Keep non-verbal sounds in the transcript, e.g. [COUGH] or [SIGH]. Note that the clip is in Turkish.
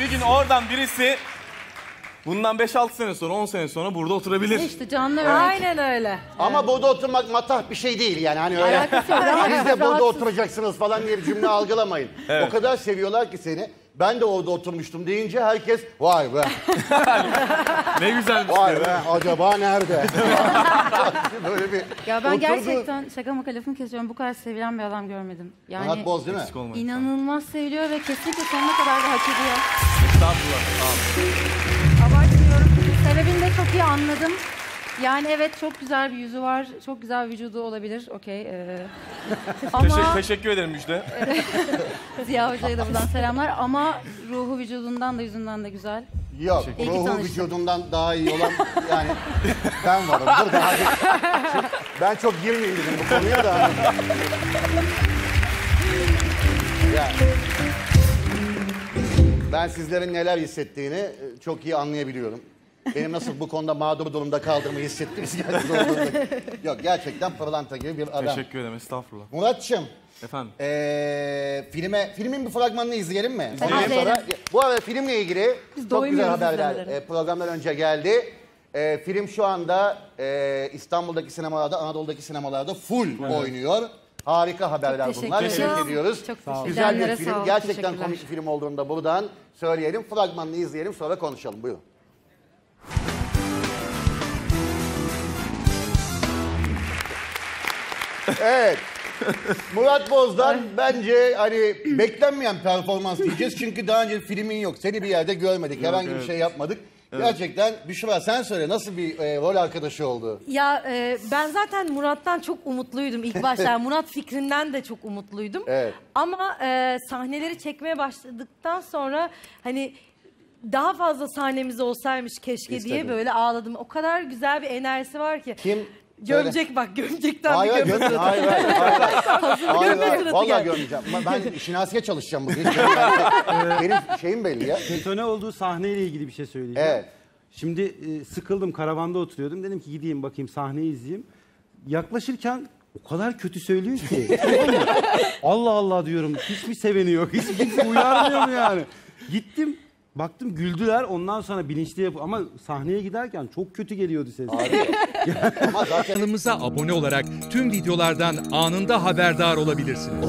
Bir gün oradan birisi bundan 5-6 sene sonra 10 sene sonra burada oturabilir. İşte canlı örnek. Aynen öyle. Ama burada oturmak matah bir şey değil yani hani öyle. Alakası yok. Siz de burada oturacaksınız falan diye bir cümle algılamayın. O kadar seviyorlar ki seni. Ben de orada oturmuştum deyince herkes vay be [LAUGHS] Ne güzel bir vay şey. be acaba nerede? [LAUGHS] Böyle bir Ya ben oturdu. gerçekten şaka maka lafını kesiyorum. Bu kadar sevilen bir adam görmedim. Yani Murat Boz değil mi? Eksik olmayın. inanılmaz seviliyor ve kesinlikle sonuna kadar da hak ediyor. Estağfurullah. Abartmıyorum. Sebebini de çok iyi anladım. Yani evet çok güzel bir yüzü var. Çok güzel vücudu olabilir. Okey. ee. [LAUGHS] Ama Teşekkür, teşekkür ederim Müjde. [LAUGHS] Ziya Hoca'ya da buradan selamlar. Ama ruhu vücudundan da yüzünden de güzel. Yok İyi ki ruhu tanıştık. vücudundan daha iyi olan yani ben varım. Dur daha bir- ben çok girmeyeyim dedim bu konuya da. Ya. Ben sizlerin neler hissettiğini e, çok iyi anlayabiliyorum. Benim nasıl bu konuda mağdur durumda kaldığımı hissettiniz. [LAUGHS] Yok gerçekten pırlanta gibi bir adam. Teşekkür ederim. Estağfurullah. Muratçım, Efendim. Ee, filme filmin bir fragmanını izleyelim mi? Ondan İzleyelim. bu arada filmle ilgili çok güzel haberler e, programdan önce geldi. E, film şu anda e, İstanbul'daki sinemalarda, Anadolu'daki sinemalarda full oynuyor. Harika haberler teşekkür bunlar. Tebrik ediyoruz. Çok teşekkür Güzel bir film. Sağ Gerçekten komik bir film olduğunu da buradan söyleyelim. Fragmanını izleyelim sonra konuşalım. Buyurun. Evet. [LAUGHS] Murat Boz'dan bence hani beklenmeyen performans diyeceğiz. Çünkü daha önce filmin yok. Seni bir yerde görmedik. Herhangi bir evet. şey yapmadık. Gerçekten Büşra sen söyle nasıl bir e, rol arkadaşı oldu? Ya e, ben zaten Murat'tan çok umutluydum ilk başta. Murat fikrinden de çok umutluydum. Evet. Ama e, sahneleri çekmeye başladıktan sonra hani daha fazla sahnemiz olsaymış keşke İstedim. diye böyle ağladım. O kadar güzel bir enerjisi var ki. Kim? Gömecek bak gömecekten Hayır, bir hayır, gömüyor. göm- hayır, hayır, hayır, [LAUGHS] hayır, hayır, geldi. görmeyeceğim. Ben- şinasiye çalışacağım bugün. [LAUGHS] Benim şeyim belli ya. Detone olduğu sahneyle ilgili bir şey söyleyeceğim. Evet. Şimdi e, sıkıldım karavanda oturuyordum. Dedim ki gideyim bakayım sahneyi izleyeyim. Yaklaşırken o kadar kötü söylüyor ki. [LAUGHS] Allah Allah diyorum. Hiç mi seveni yok? Hiç kimse uyarmıyor mu yani? Gittim. Baktım güldüler. Ondan sonra bilinçli yap ama sahneye giderken çok kötü geliyordu ses. [LAUGHS] Ama zaten Kanalımıza abone olarak tüm videolardan anında haberdar olabilirsiniz.